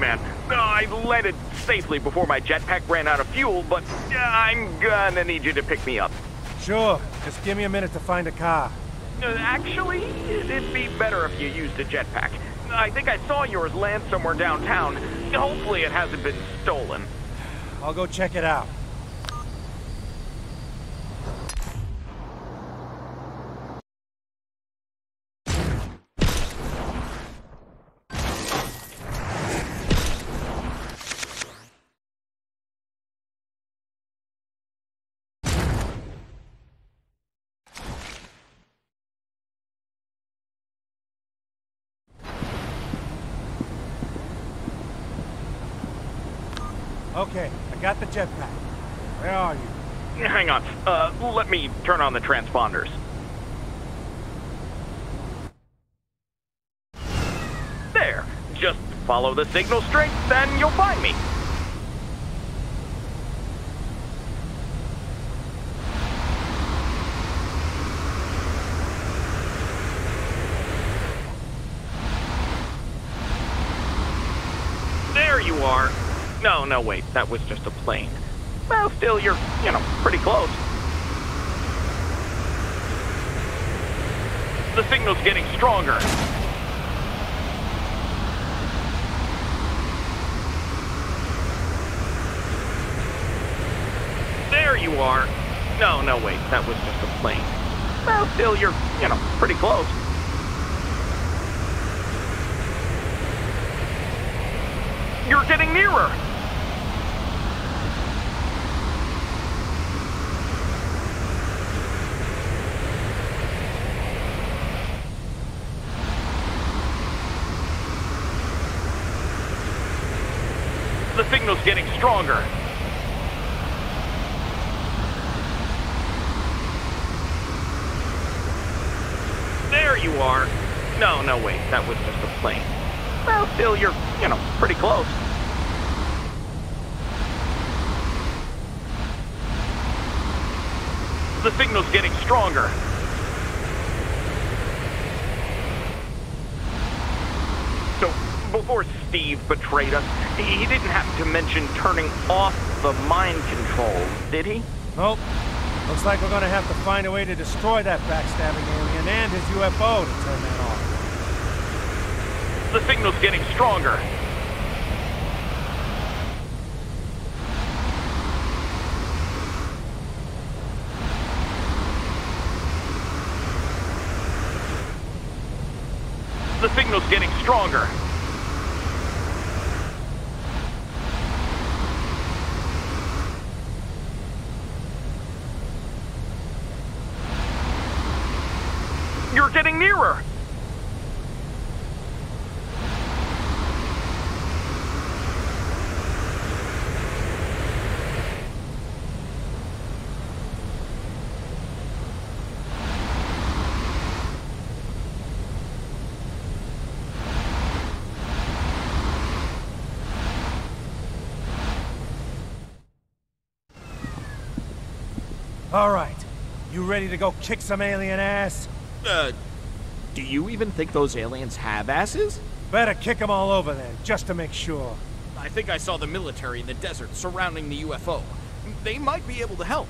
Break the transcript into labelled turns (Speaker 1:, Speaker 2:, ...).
Speaker 1: man. Uh, I landed safely before my jetpack ran out of fuel, but uh, I'm gonna need you to pick me up.
Speaker 2: Sure. Just give me a minute to find a car.
Speaker 1: Uh, actually, it'd be better if you used a jetpack. I think I saw yours land somewhere downtown. Hopefully it hasn't been stolen.
Speaker 2: I'll go check it out. Okay, I got the jetpack. Where are you?
Speaker 1: Hang on. Uh, let me turn on the transponders. There. Just follow the signal straight, then you'll find me. There you are. No, no, wait. That was just a plane. Well, still, you're, you know, pretty close. The signal's getting stronger. There you are. No, no, wait. That was just a plane. Well, still, you're, you know, pretty close. You're getting nearer. The signal's getting stronger. There you are. No, no, wait. That was just a plane. Well, still, you're, you know, pretty close. The signal's getting stronger. Before Steve betrayed us, he didn't happen to mention turning off the mind control, did he?
Speaker 2: Nope. Looks like we're gonna have to find a way to destroy that backstabbing alien and his UFO to turn that off.
Speaker 1: The signal's getting stronger. The signal's getting stronger. You're getting nearer.
Speaker 2: All right. You ready to go kick some alien ass?
Speaker 3: Uh, do you even think those aliens have asses?
Speaker 2: Better kick them all over then, just to make sure.
Speaker 3: I think I saw the military in the desert surrounding the UFO. They might be able to help.